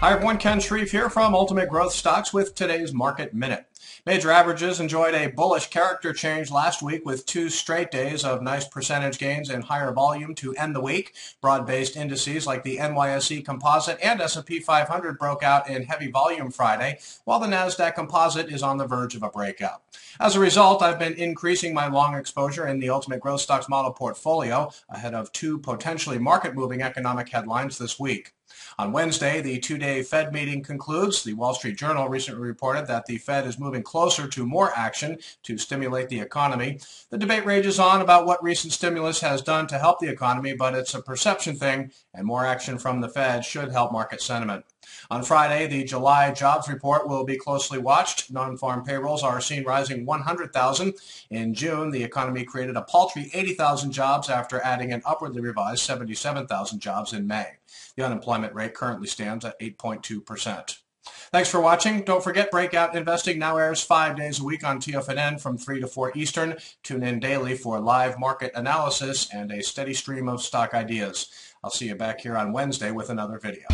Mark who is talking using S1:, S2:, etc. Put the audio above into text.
S1: Hi everyone, Ken Shreve here from Ultimate Growth Stocks with today's Market Minute. Major averages enjoyed a bullish character change last week with two straight days of nice percentage gains and higher volume to end the week. Broad-based indices like the NYSE Composite and S&P 500 broke out in heavy volume Friday, while the Nasdaq Composite is on the verge of a breakout. As a result, I've been increasing my long exposure in the Ultimate Growth Stocks model portfolio ahead of two potentially market-moving economic headlines this week. On Wednesday, the two-day Fed meeting concludes. The Wall Street Journal recently reported that the Fed is moving closer to more action to stimulate the economy. The debate rages on about what recent stimulus has done to help the economy, but it's a perception thing, and more action from the Fed should help market sentiment. On Friday, the July jobs report will be closely watched. Non-farm payrolls are seen rising 100,000. In June, the economy created a paltry 80,000 jobs after adding an upwardly revised 77,000 jobs in May. The unemployment rate currently stands at 8.2%. Thanks for watching. Don't forget Breakout Investing now airs five days a week on TFNN from 3 to 4 Eastern. Tune in daily for live market analysis and a steady stream of stock ideas. I'll see you back here on Wednesday with another video.